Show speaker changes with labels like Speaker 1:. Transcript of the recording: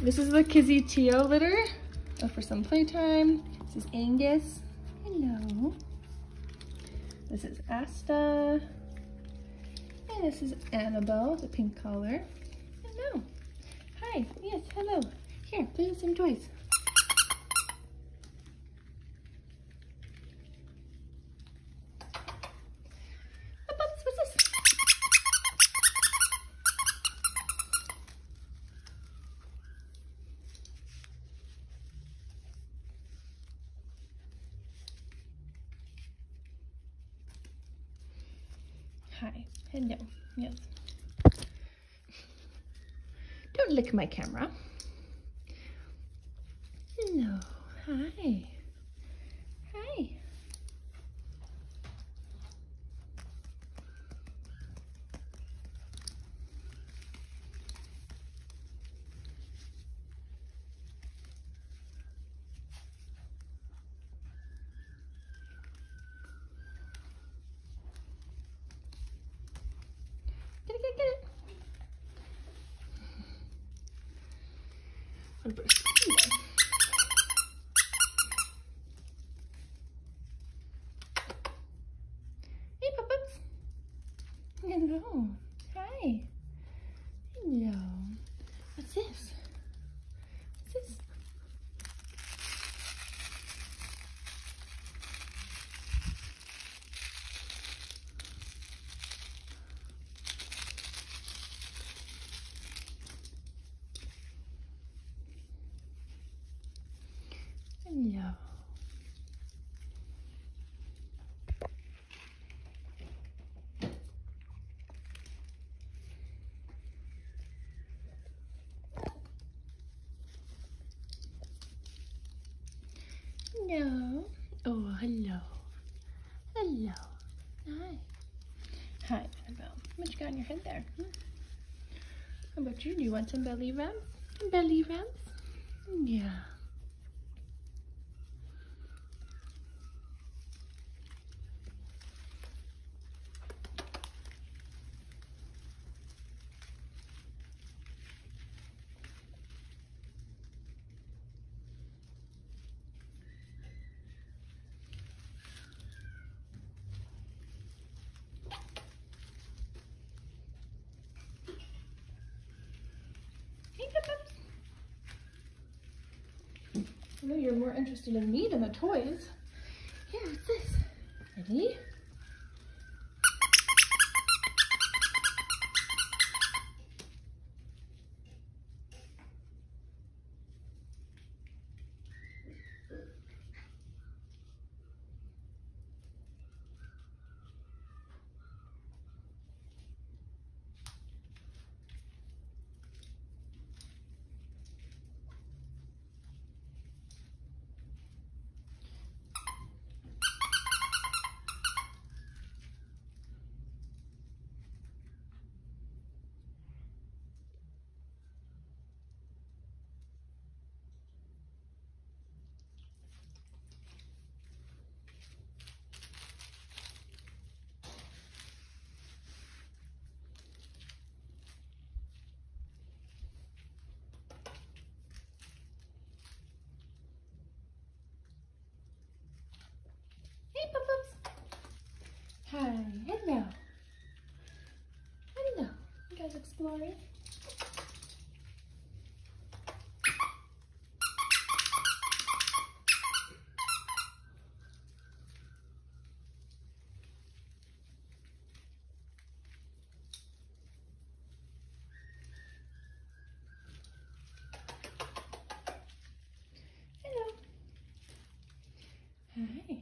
Speaker 1: This is the Kizzy Teo litter for some playtime. This is Angus. Hello. This is Asta. And this is Annabelle, the pink collar. Hello. Hi. Yes, hello. Here, play with some toys. What's this? Hi. Hello. Yes. Don't lick my camera. Hello. Hi. Hi. Hello. Hi. Hello. What's this? What's this? Hello. Hello. Oh, hello. Hello. Hi. Hi, Annabelle. What you got in your head there? Hmm? How about you? Do you want some belly rubs? Belly rubs? Yeah. I know you're more interested in me than the toys. Here, this? Ready? story. Hello. Hi.